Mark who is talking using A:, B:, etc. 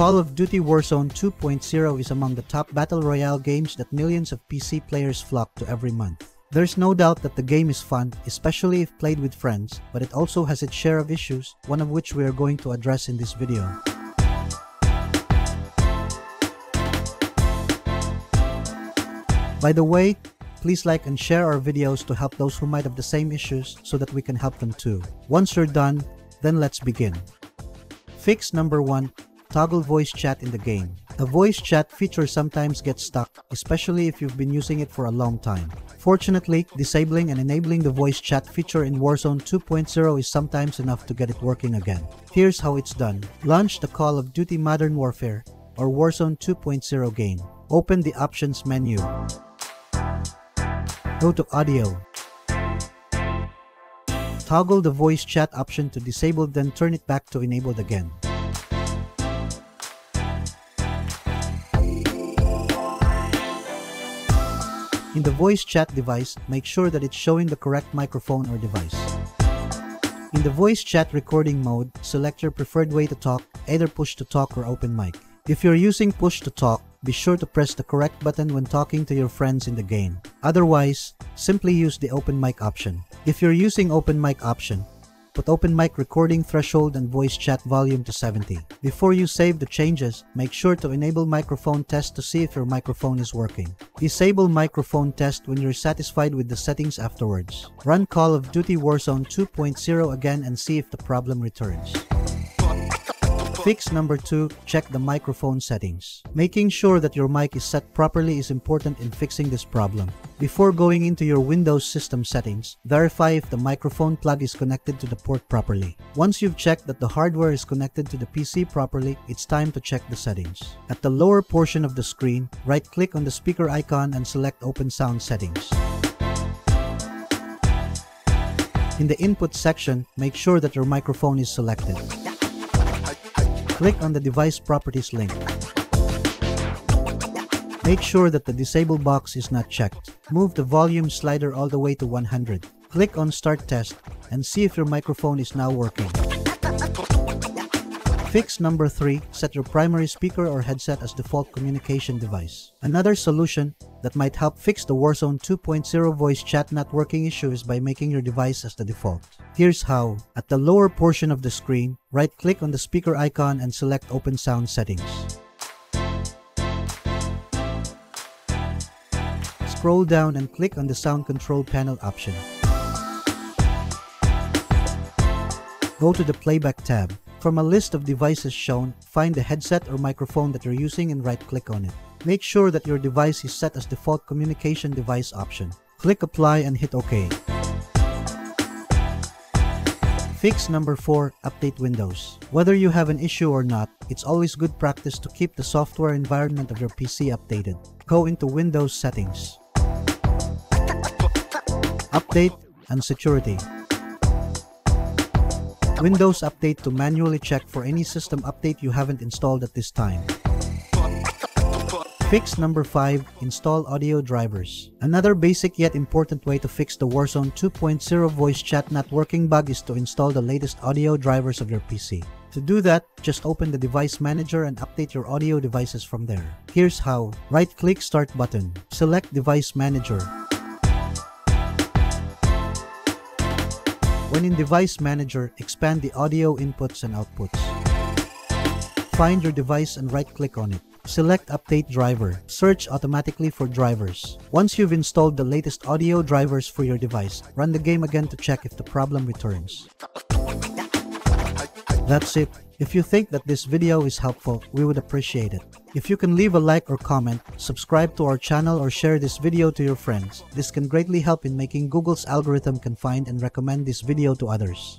A: Call of Duty Warzone 2.0 is among the top battle royale games that millions of PC players flock to every month. There's no doubt that the game is fun, especially if played with friends, but it also has its share of issues, one of which we are going to address in this video. By the way, please like and share our videos to help those who might have the same issues so that we can help them too. Once you're done, then let's begin. Fix number 1 Toggle voice chat in the game. The voice chat feature sometimes gets stuck, especially if you've been using it for a long time. Fortunately, disabling and enabling the voice chat feature in Warzone 2.0 is sometimes enough to get it working again. Here's how it's done. Launch the Call of Duty Modern Warfare or Warzone 2.0 game. Open the Options menu. Go to Audio. Toggle the voice chat option to disable then turn it back to enabled again. In the voice chat device, make sure that it's showing the correct microphone or device. In the voice chat recording mode, select your preferred way to talk, either push to talk or open mic. If you're using push to talk, be sure to press the correct button when talking to your friends in the game. Otherwise, simply use the open mic option. If you're using open mic option, Put open mic recording threshold and voice chat volume to 70. Before you save the changes, make sure to enable microphone test to see if your microphone is working. Disable microphone test when you're satisfied with the settings afterwards. Run Call of Duty Warzone 2.0 again and see if the problem returns. Fix number 2, check the microphone settings. Making sure that your mic is set properly is important in fixing this problem. Before going into your Windows system settings, verify if the microphone plug is connected to the port properly. Once you've checked that the hardware is connected to the PC properly, it's time to check the settings. At the lower portion of the screen, right-click on the speaker icon and select Open Sound Settings. In the input section, make sure that your microphone is selected. Click on the device properties link. Make sure that the disable box is not checked. Move the volume slider all the way to 100. Click on start test and see if your microphone is now working. Fix number 3, set your primary speaker or headset as default communication device. Another solution that might help fix the Warzone 2.0 voice chat not working issue is by making your device as the default. Here's how. At the lower portion of the screen, right-click on the speaker icon and select Open Sound Settings. Scroll down and click on the Sound Control Panel option. Go to the Playback tab. From a list of devices shown, find the headset or microphone that you're using and right-click on it. Make sure that your device is set as default communication device option. Click Apply and hit OK. Fix number 4, update Windows. Whether you have an issue or not, it's always good practice to keep the software environment of your PC updated. Go into Windows Settings. Update and Security. Windows Update to manually check for any system update you haven't installed at this time. Fix number 5. Install audio drivers. Another basic yet important way to fix the Warzone 2.0 voice chat not working bug is to install the latest audio drivers of your PC. To do that, just open the device manager and update your audio devices from there. Here's how. Right-click Start button. Select Device Manager. When in Device Manager, expand the audio inputs and outputs. Find your device and right-click on it. Select Update Driver. Search automatically for drivers. Once you've installed the latest audio drivers for your device, run the game again to check if the problem returns. That's it. If you think that this video is helpful, we would appreciate it. If you can leave a like or comment, subscribe to our channel or share this video to your friends. This can greatly help in making Google's algorithm can find and recommend this video to others.